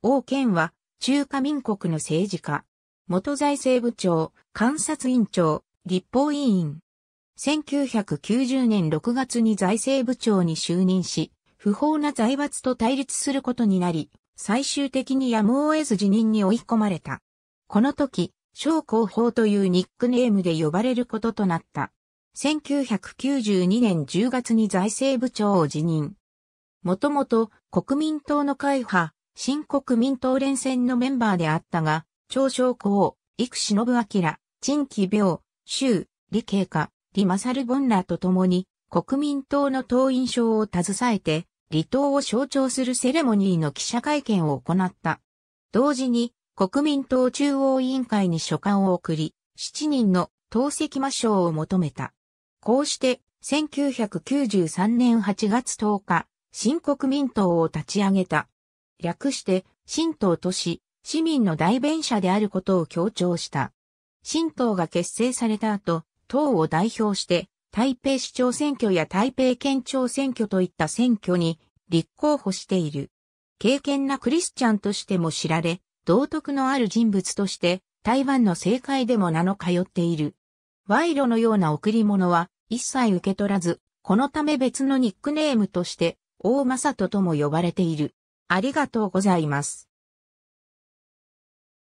王健は中華民国の政治家。元財政部長、監察委員長、立法委員。1990年6月に財政部長に就任し、不法な財閥と対立することになり、最終的にやむを得ず辞任に追い込まれた。この時、小広報というニックネームで呼ばれることとなった。1992年10月に財政部長を辞任。もともと国民党の会派、新国民党連戦のメンバーであったが、長小公、生忍明、陳紀病、周、李慶家、李勝本らと共に国民党の党員賞を携えて、離党を象徴するセレモニーの記者会見を行った。同時に国民党中央委員会に書簡を送り、7人の党籍抹消を求めた。こうして、1993年8月10日、新国民党を立ち上げた。略して、新党都市、市民の代弁者であることを強調した。新党が結成された後、党を代表して、台北市長選挙や台北県庁選挙といった選挙に立候補している。敬虔なクリスチャンとしても知られ、道徳のある人物として、台湾の政界でも名の通っている。賄賂のような贈り物は一切受け取らず、このため別のニックネームとして、大正人とも呼ばれている。ありがとうございます。